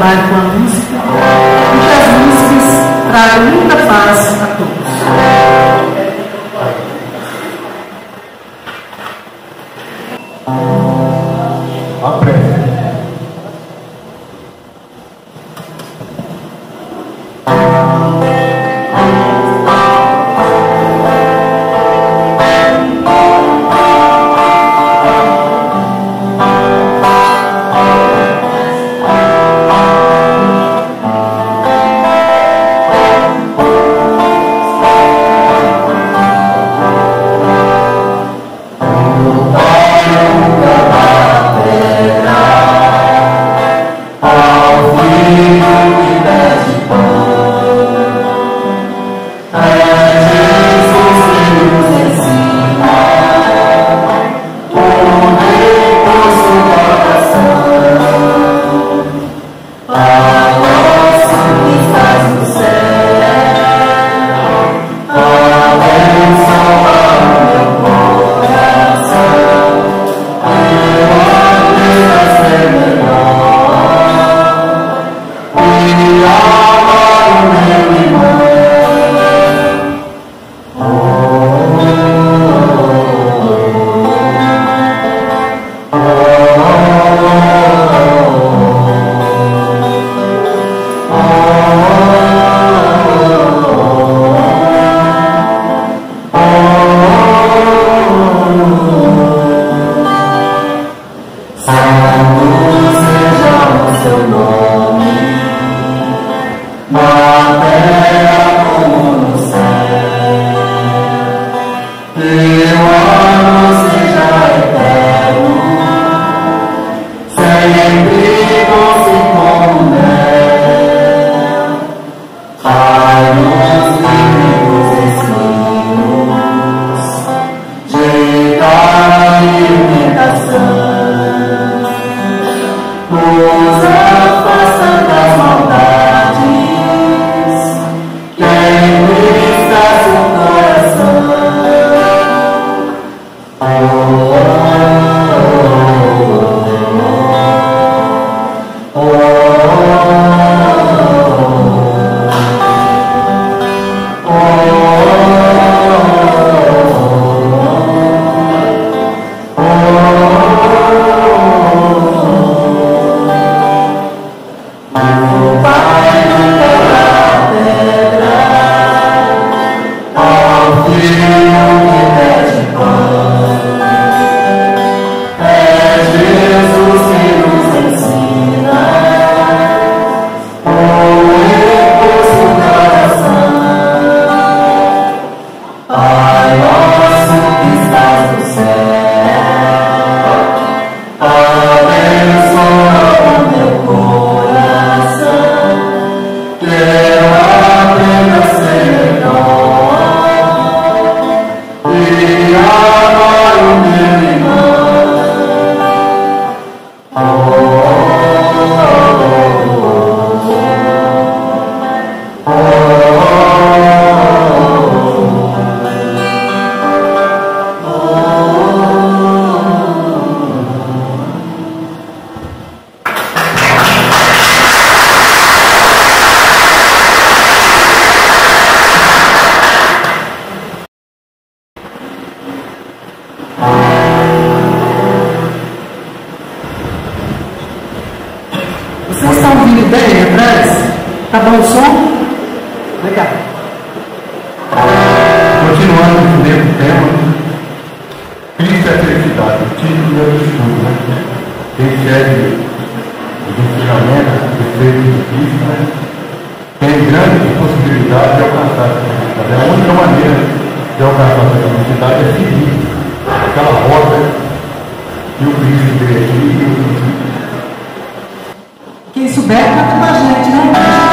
back from Cristo é a felicidade, o título é o estudo, né? Quem segue, a gente treinamento, defeito do Cristo, né? tem grande possibilidade de alcançar essa felicidade. A única maneira de alcançar essa felicidade é seguir aquela rota que o Cristo aqui Quem souber, canta com a gente, né?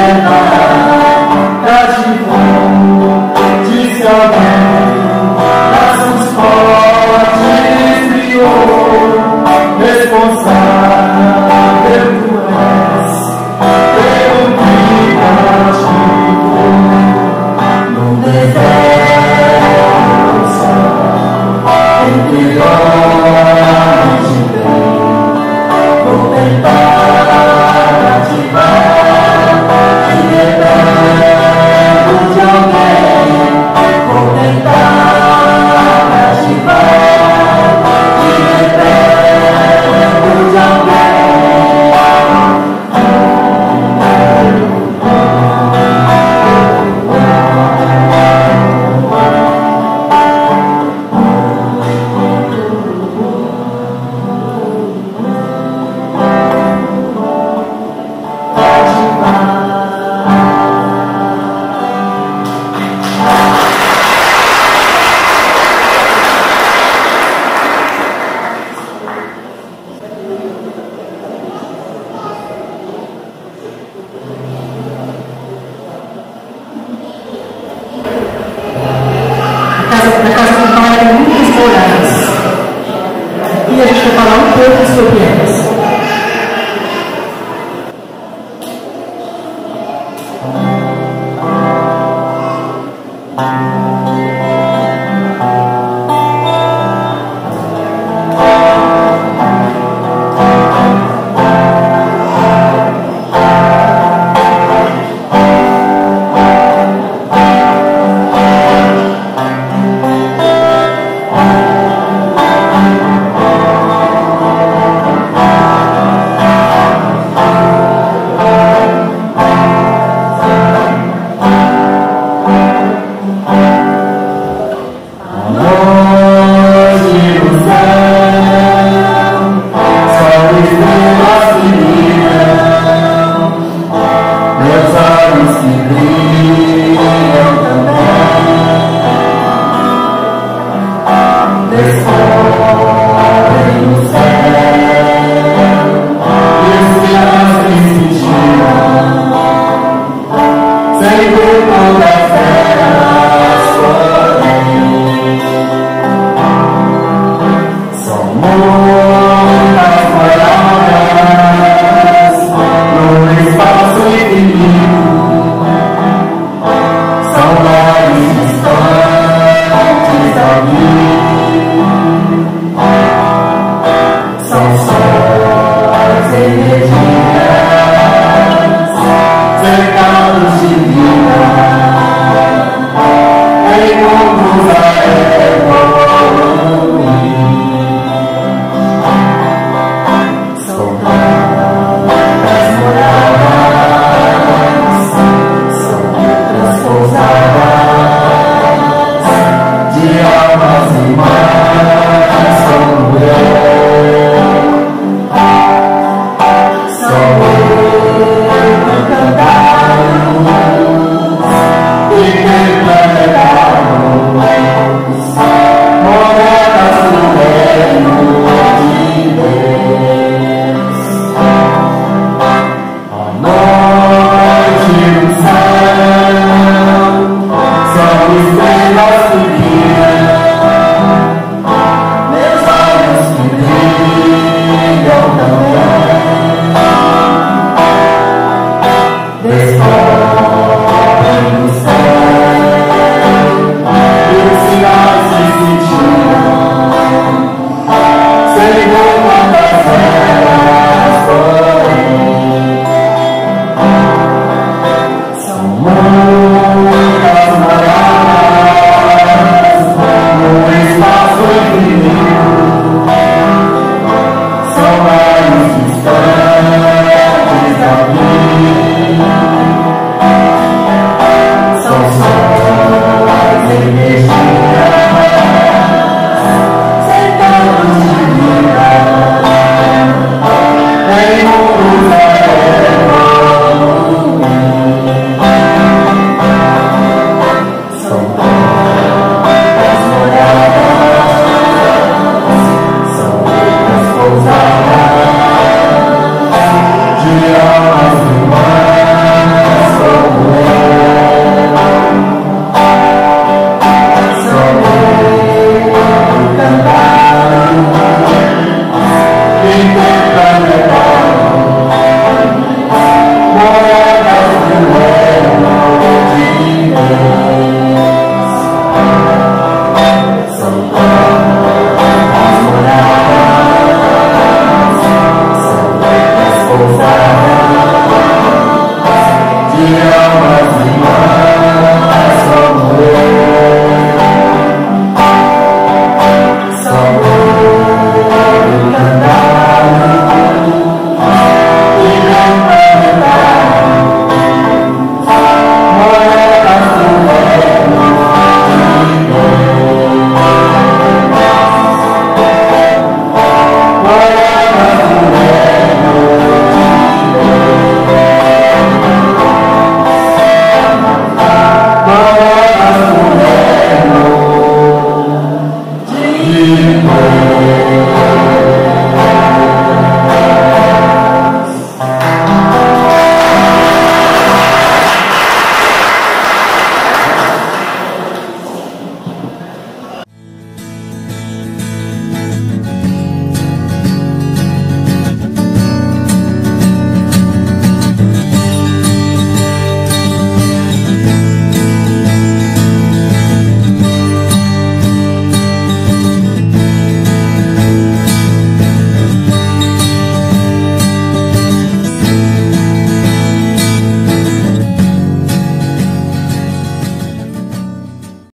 forever.